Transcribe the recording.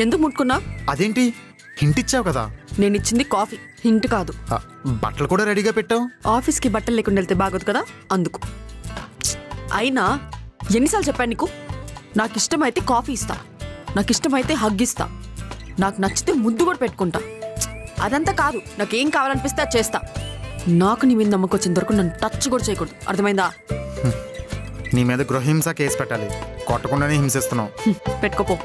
ఎందుకు ముట్టుకున్నా అదేంటి? హింట్ ఇచ్చావు కదా. నేను ఇచ్చింది కాఫీ. హింట్ కాదు. ఆ, బట్టలు కూడా రెడీగా పెట్టావు? ఆఫీస్కి బట్టలు లేకుండా వెళ్తే బాగోదు కదా? అందుకు. అయినా ఎన్నిసార్లు చెప్పాను నీకు? నాకు ఇష్టమైతే కాఫీ ఇస్తా. నాకు ఇష్టమైతే హగ్ ఇస్తా. నాకు నచ్చితే ముద్దు కూడా పెట్టుకుంటా. అదంతా కాదు. నాకేం కావాలనిపిస్తే అది చేస్తా. నాకు నీ మీద నమ్మకం వచ్చిన వరకు నన్ను టచ్ కూడా చేయకూడదు. అర్థమైందా? నీ మీద గృహహింస కేసు పెట్టాలి. కొట్టకుండానే హింసిస్తున్నావు. హ్మ్, పెట్టుకోపో.